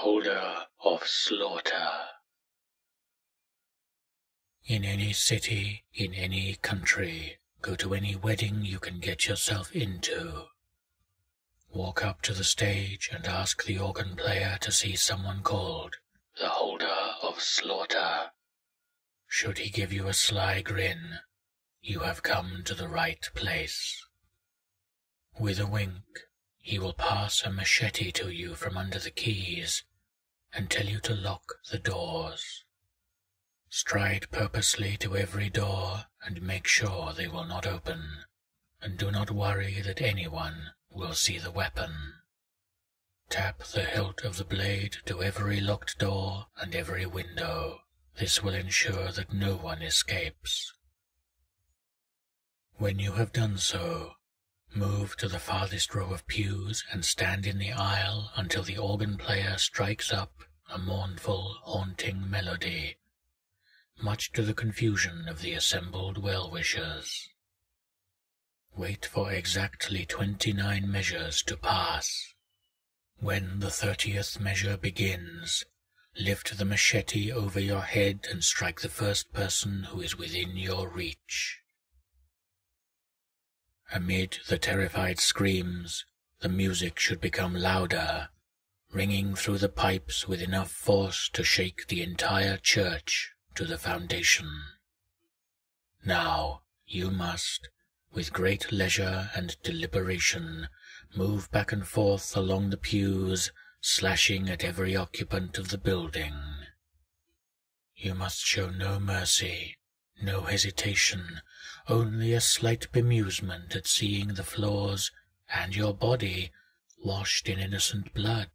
holder of slaughter. In any city, in any country, go to any wedding you can get yourself into. Walk up to the stage and ask the organ player to see someone called the holder of slaughter. Should he give you a sly grin, you have come to the right place. With a wink, he will pass a machete to you from under the keys and tell you to lock the doors. Stride purposely to every door and make sure they will not open, and do not worry that anyone will see the weapon. Tap the hilt of the blade to every locked door and every window. This will ensure that no one escapes. When you have done so, move to the farthest row of pews and stand in the aisle until the organ player strikes up a mournful, haunting melody, much to the confusion of the assembled well-wishers. Wait for exactly twenty-nine measures to pass. When the thirtieth measure begins, lift the machete over your head and strike the first person who is within your reach. Amid the terrified screams, the music should become louder, ringing through the pipes with enough force to shake the entire church to the foundation. Now you must, with great leisure and deliberation, move back and forth along the pews, slashing at every occupant of the building. You must show no mercy, no hesitation, only a slight bemusement at seeing the floors and your body washed in innocent blood.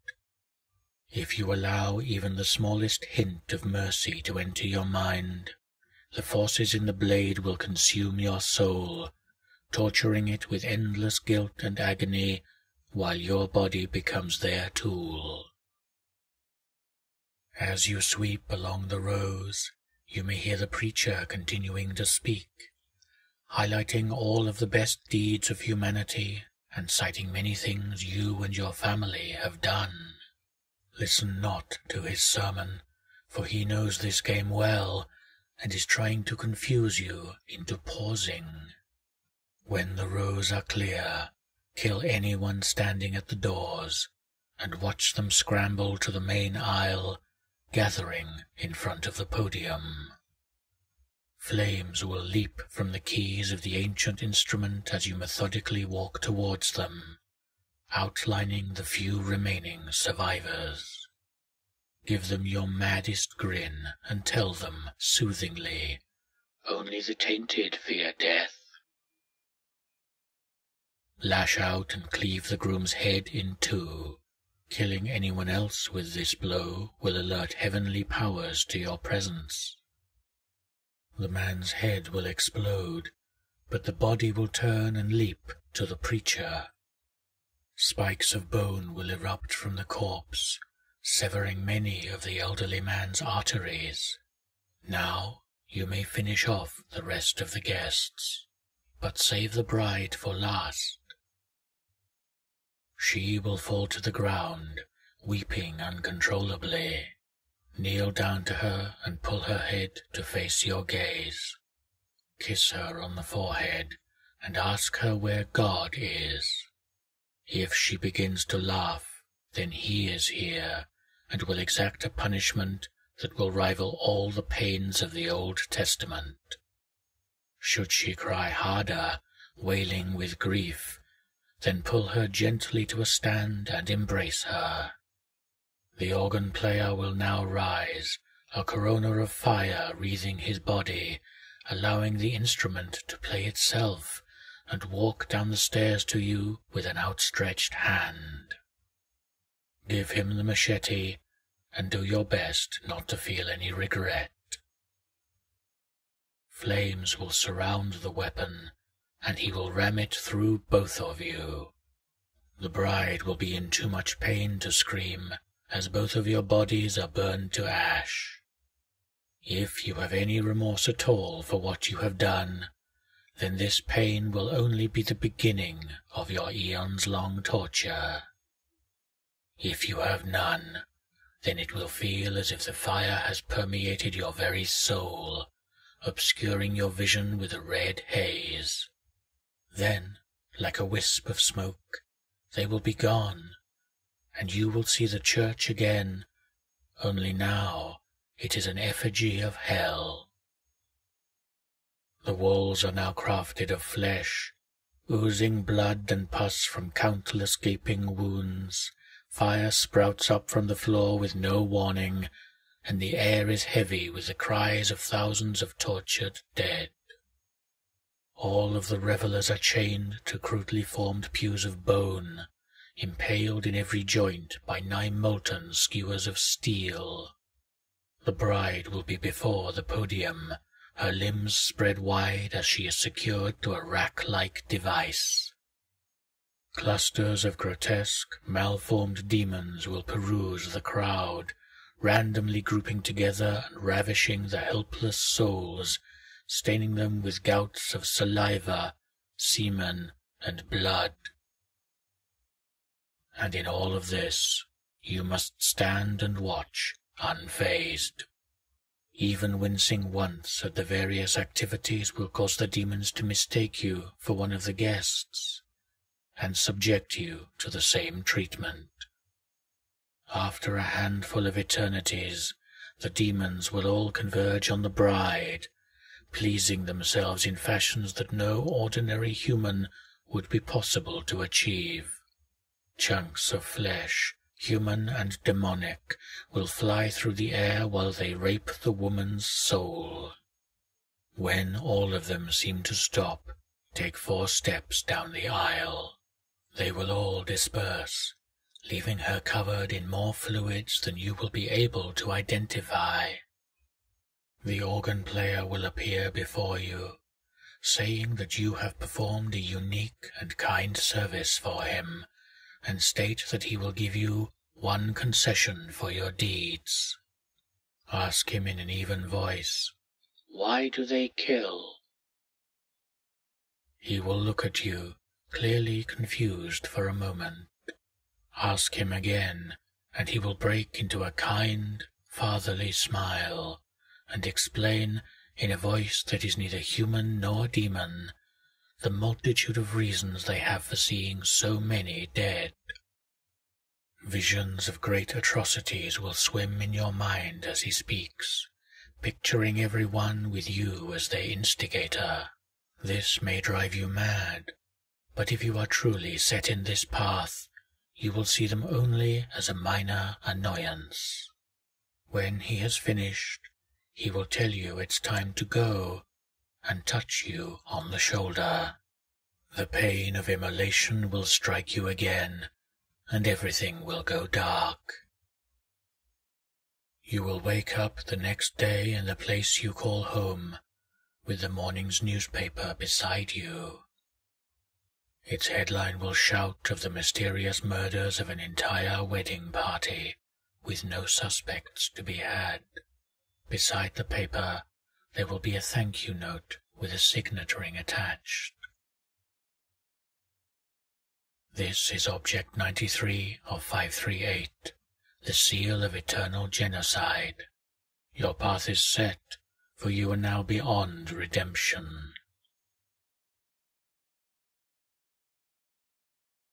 If you allow even the smallest hint of mercy to enter your mind, the forces in the blade will consume your soul, torturing it with endless guilt and agony while your body becomes their tool. As you sweep along the rows, you may hear the preacher continuing to speak, highlighting all of the best deeds of humanity and citing many things you and your family have done. Listen not to his sermon, for he knows this game well and is trying to confuse you into pausing. When the rows are clear, kill anyone standing at the doors, and watch them scramble to the main aisle, gathering in front of the podium. Flames will leap from the keys of the ancient instrument as you methodically walk towards them, outlining the few remaining survivors. Give them your maddest grin and tell them soothingly, Only the tainted fear death. Lash out and cleave the groom's head in two. Killing anyone else with this blow will alert heavenly powers to your presence. The man's head will explode, but the body will turn and leap to the preacher. Spikes of bone will erupt from the corpse, severing many of the elderly man's arteries. Now you may finish off the rest of the guests, but save the bride for last. She will fall to the ground, weeping uncontrollably. Kneel down to her and pull her head to face your gaze. Kiss her on the forehead and ask her where God is. If she begins to laugh, then he is here and will exact a punishment that will rival all the pains of the Old Testament. Should she cry harder, wailing with grief, then pull her gently to a stand and embrace her. The organ player will now rise, a corona of fire wreathing his body, allowing the instrument to play itself and walk down the stairs to you with an outstretched hand. Give him the machete and do your best not to feel any regret. Flames will surround the weapon and he will ram it through both of you. The bride will be in too much pain to scream, as both of your bodies are burned to ash. If you have any remorse at all for what you have done, then this pain will only be the beginning of your eons-long torture. If you have none, then it will feel as if the fire has permeated your very soul, obscuring your vision with a red haze. Then, like a wisp of smoke, they will be gone, and you will see the church again, only now it is an effigy of hell. The walls are now crafted of flesh, oozing blood and pus from countless gaping wounds. Fire sprouts up from the floor with no warning, and the air is heavy with the cries of thousands of tortured dead. All of the revellers are chained to crudely formed pews of bone, impaled in every joint by nigh molten skewers of steel. The bride will be before the podium, her limbs spread wide as she is secured to a rack-like device. Clusters of grotesque, malformed demons will peruse the crowd, randomly grouping together and ravishing the helpless souls staining them with gouts of saliva, semen, and blood. And in all of this, you must stand and watch, unfazed. Even wincing once at the various activities will cause the demons to mistake you for one of the guests, and subject you to the same treatment. After a handful of eternities, the demons will all converge on the bride pleasing themselves in fashions that no ordinary human would be possible to achieve. Chunks of flesh, human and demonic, will fly through the air while they rape the woman's soul. When all of them seem to stop, take four steps down the aisle. They will all disperse, leaving her covered in more fluids than you will be able to identify. The organ player will appear before you, saying that you have performed a unique and kind service for him, and state that he will give you one concession for your deeds. Ask him in an even voice, Why do they kill? He will look at you, clearly confused for a moment. Ask him again, and he will break into a kind, fatherly smile and explain in a voice that is neither human nor demon the multitude of reasons they have for seeing so many dead. Visions of great atrocities will swim in your mind as he speaks, picturing every one with you as their instigator. This may drive you mad, but if you are truly set in this path, you will see them only as a minor annoyance. When he has finished, he will tell you it's time to go and touch you on the shoulder. The pain of immolation will strike you again, and everything will go dark. You will wake up the next day in the place you call home, with the morning's newspaper beside you. Its headline will shout of the mysterious murders of an entire wedding party, with no suspects to be had. Beside the paper, there will be a thank you note with a signet ring attached. This is Object 93 of 538, the seal of eternal genocide. Your path is set, for you are now beyond redemption.